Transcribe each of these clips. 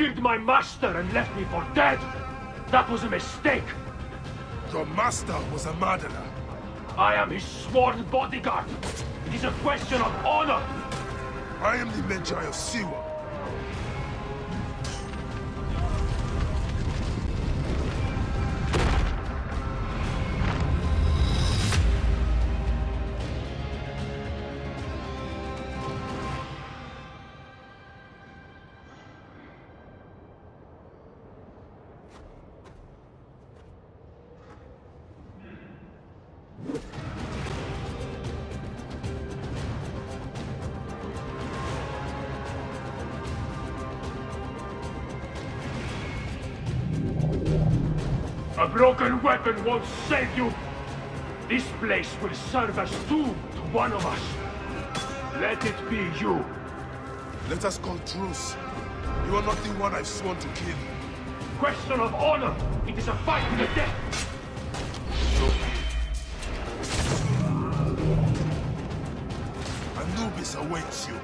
Killed my master and left me for dead. That was a mistake. Your master was a murderer. I am his sworn bodyguard. It is a question of honor. I am the Medjay of Siwa. Broken weapon won't save you. This place will serve as tomb to one of us. Let it be you. Let us call truce. You are not the one I've sworn to kill. Question of honor. It is a fight to the death. So Anubis awaits you.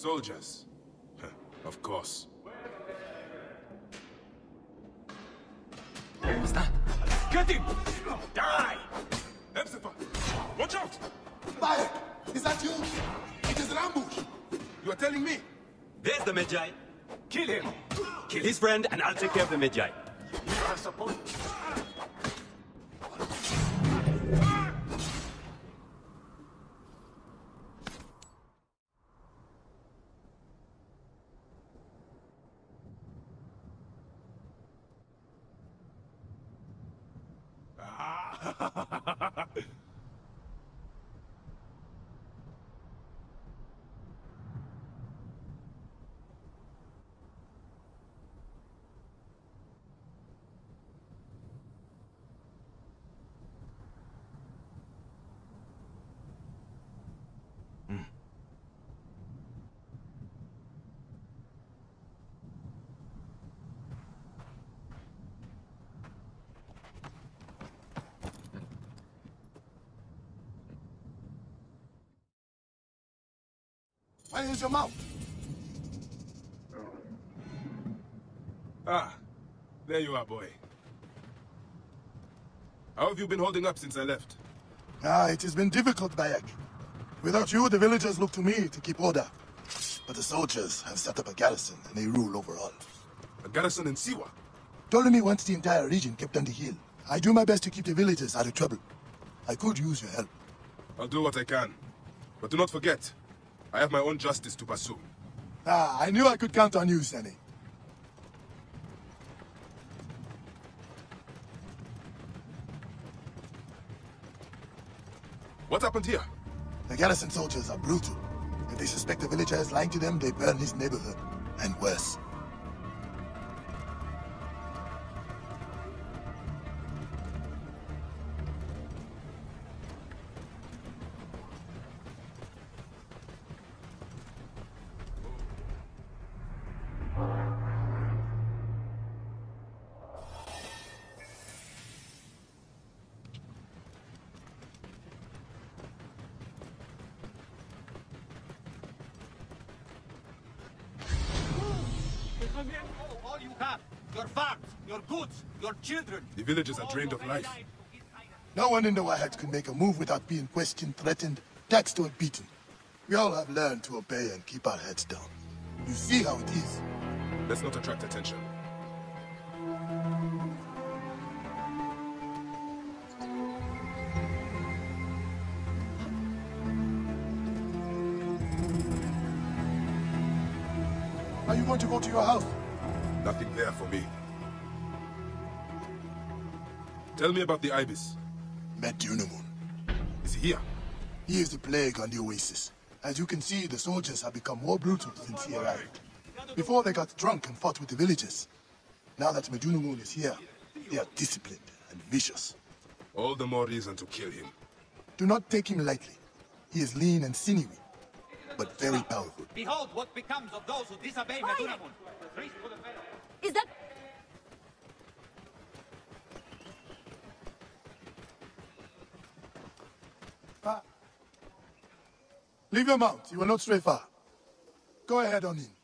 Soldiers. Of course. What's that? Get him! Die! Hepzefa! Watch out! Bayek, is that you? It is an ambush. You are telling me? There's the Medjay. Kill him! Kill his friend, and I'll take care of the Medjay. You are supposed... Where is your mouth? Ah, there you are, boy. How have you been holding up since I left? Ah, it has been difficult, Bayek. Without you, the villagers look to me to keep order. But the soldiers have set up a garrison, and they rule over all. A garrison in Siwa. Ptolemy wants the entire region kept on the hill. I do my best to keep the villagers out of trouble. I could use your help. I'll do what I can. But do not forget, I have my own justice to pursue. Ah, I knew I could count on you, Sani. What happened here? The garrison soldiers are brutal. If they suspect a villager is lying to them, they burn his neighborhood. And worse. All you have, your farms, your goods, your children. The villagers are drained of life. No one in the Wahats could make a move without being questioned, threatened, taxed, or beaten. We all have learned to obey and keep our heads down. You see how it is. Let's not attract attention. Go to your house? Nothing there for me. Tell me about the Ibis. Medunamun. Is he here? He is the plague on the oasis. As you can see, the soldiers have become more brutal since he arrived. Before they got drunk and fought with the villagers. Now that Medunamun is here, they are disciplined and vicious. All the more reason to kill him. Do not take him lightly. He is lean and sinewy, but very powerful. Behold what becomes of those who disobey Medunamun. Priest to the fellow. Is that... Ah. Leave your mount. You will not stray far. Go ahead on in.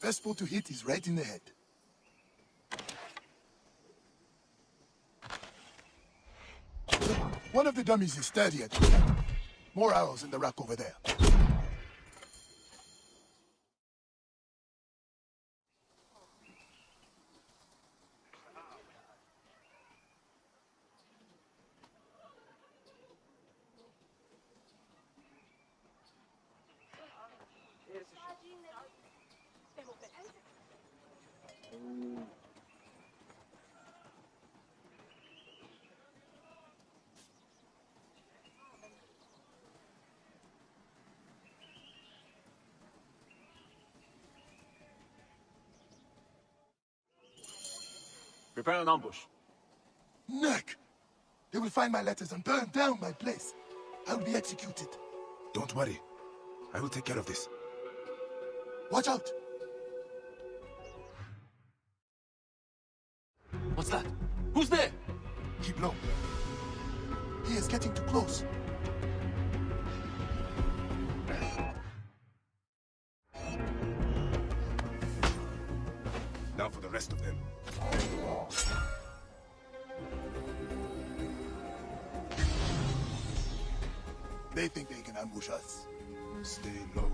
Best spot to hit is right in the head. One of the dummies is sturdier. More arrows in the rack over there. Prepare an ambush. Neck! They will find my letters and burn down my place. I will be executed. Don't worry. I will take care of this. Watch out! For the rest of them. They think they can ambush us. Stay low.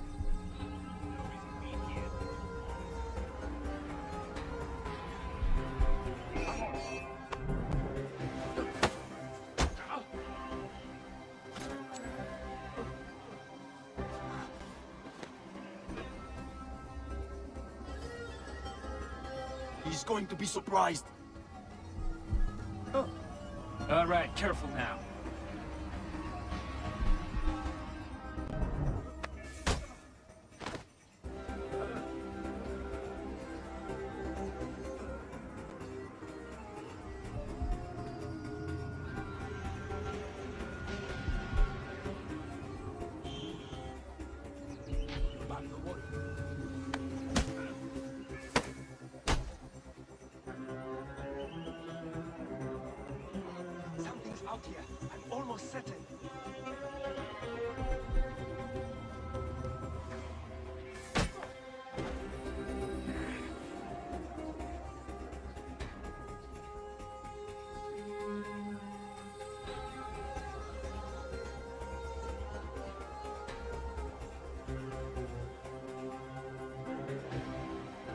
Be surprised. All right, careful now. Here. I'm almost certain.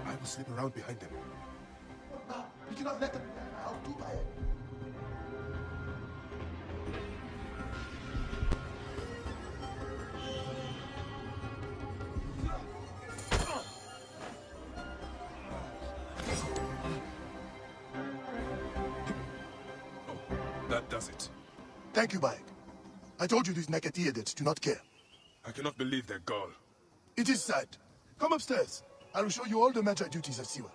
I will slip around behind them. Ah, we cannot let them does it. Thank you, Bayek. I told you these naked idiots do not care. I cannot believe their gall. It is sad. Come upstairs. I will show you all the Medjay duties at Siwa.